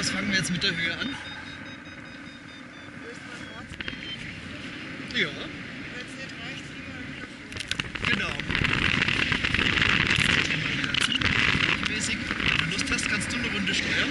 was fangen wir jetzt mit der Höhe an? Ja. Genau. Wenn du Lust hast, kannst du eine Runde steuern.